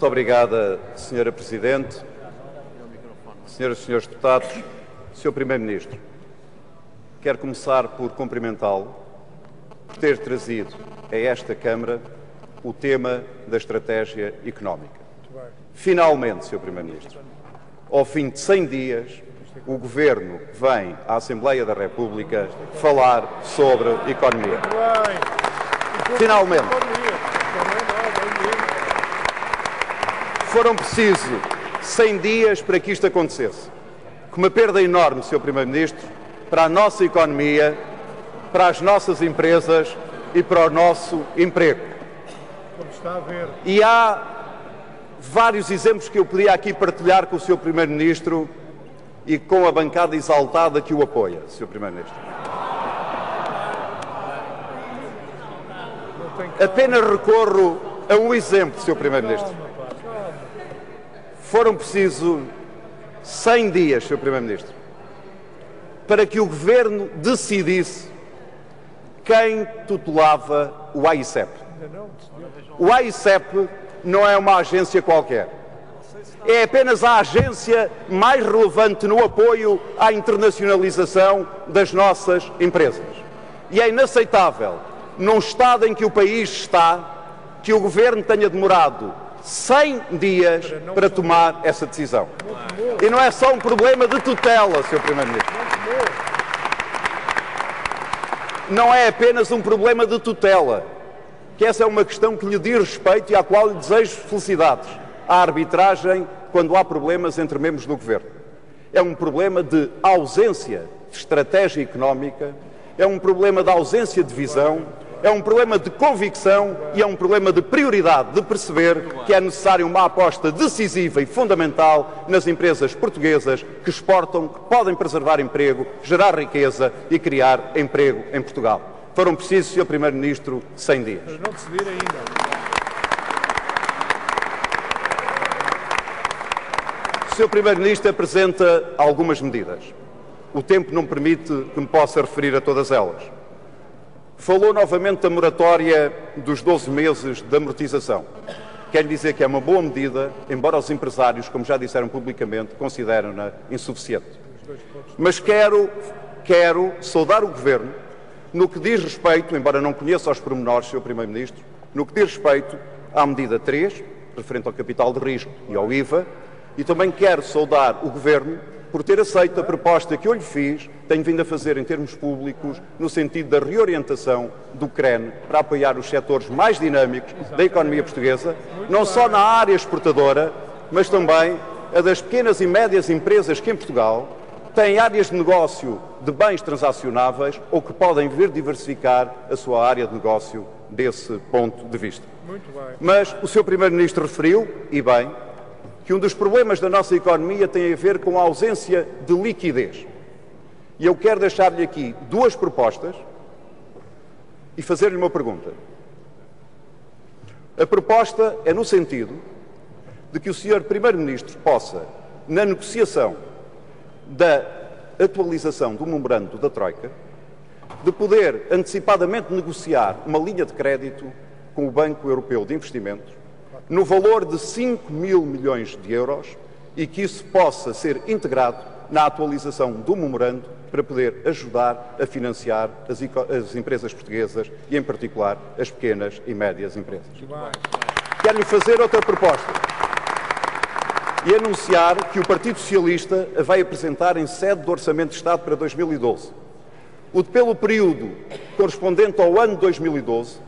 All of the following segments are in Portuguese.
Muito obrigada, Senhora Presidente, Senhoras e Senhores Deputados, Sr. Primeiro-Ministro. Quero começar por cumprimentá-lo por ter trazido a esta Câmara o tema da estratégia económica. Finalmente, Sr. Primeiro-Ministro, ao fim de 100 dias, o Governo vem à Assembleia da República falar sobre economia. Finalmente. Foram precisos 100 dias para que isto acontecesse. Com uma perda enorme, Sr. Primeiro-Ministro, para a nossa economia, para as nossas empresas e para o nosso emprego. E há vários exemplos que eu podia aqui partilhar com o Sr. Primeiro-Ministro e com a bancada exaltada que o apoia, Sr. Primeiro-Ministro. Apenas recorro a um exemplo, Sr. Primeiro-Ministro. Foram precisos 100 dias, Sr. Primeiro-Ministro, para que o Governo decidisse quem tutelava o AICEP. O AICEP não é uma agência qualquer. É apenas a agência mais relevante no apoio à internacionalização das nossas empresas. E é inaceitável, num estado em que o país está, que o Governo tenha demorado 100 dias para tomar essa decisão. E não é só um problema de tutela, Sr. Primeiro-Ministro. Não é apenas um problema de tutela, que essa é uma questão que lhe diz respeito e à qual lhe desejo felicidades. A arbitragem quando há problemas entre membros do Governo. É um problema de ausência de estratégia económica, é um problema de ausência de visão, é um problema de convicção e é um problema de prioridade, de perceber que é necessária uma aposta decisiva e fundamental nas empresas portuguesas que exportam, que podem preservar emprego, gerar riqueza e criar emprego em Portugal. Foram precisos, Sr. Primeiro-Ministro, 100 dias. Mas não decidir ainda. O Sr. Primeiro-Ministro apresenta algumas medidas. O tempo não permite que me possa referir a todas elas. Falou novamente da moratória dos 12 meses de amortização. Quero dizer que é uma boa medida, embora os empresários, como já disseram publicamente, consideram-na insuficiente. Mas quero, quero saudar o Governo no que diz respeito, embora não conheça os pormenores, Sr. Primeiro-Ministro, no que diz respeito à medida 3, referente ao capital de risco e ao IVA, e também quero saudar o Governo por ter aceito a proposta que eu lhe fiz, tenho vindo a fazer em termos públicos, no sentido da reorientação do CREN para apoiar os setores mais dinâmicos da economia portuguesa, não só na área exportadora, mas também a das pequenas e médias empresas que em Portugal têm áreas de negócio de bens transacionáveis ou que podem vir diversificar a sua área de negócio desse ponto de vista. Mas o Sr. Primeiro-Ministro referiu, e bem, que um dos problemas da nossa economia tem a ver com a ausência de liquidez. E eu quero deixar-lhe aqui duas propostas e fazer-lhe uma pergunta. A proposta é no sentido de que o Sr. Primeiro-Ministro possa, na negociação da atualização do memorando da Troika, de poder antecipadamente negociar uma linha de crédito com o Banco Europeu de Investimentos no valor de 5 mil milhões de euros e que isso possa ser integrado na atualização do memorando para poder ajudar a financiar as, as empresas portuguesas e, em particular, as pequenas e médias empresas. Quero-lhe fazer outra proposta e anunciar que o Partido Socialista a vai apresentar em sede do Orçamento de Estado para 2012. O de pelo período correspondente ao ano 2012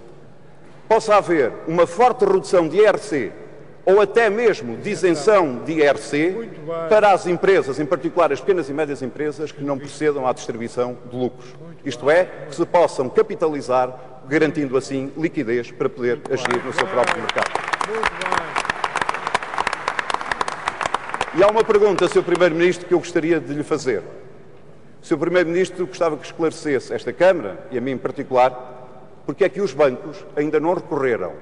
possa haver uma forte redução de IRC ou até mesmo de isenção de IRC para as empresas, em particular as pequenas e médias empresas, que não procedam à distribuição de lucros. Isto é, que se possam capitalizar, garantindo assim liquidez para poder agir no seu próprio mercado. Muito bem. E há uma pergunta, Sr. Primeiro-Ministro, que eu gostaria de lhe fazer. O Sr. Primeiro-Ministro gostava que esclarecesse esta Câmara, e a mim em particular, porque é que os bancos ainda não recorreram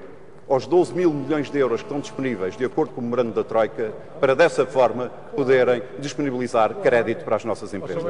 aos 12 mil milhões de euros que estão disponíveis, de acordo com o memorando da Troika, para dessa forma poderem disponibilizar crédito para as nossas empresas.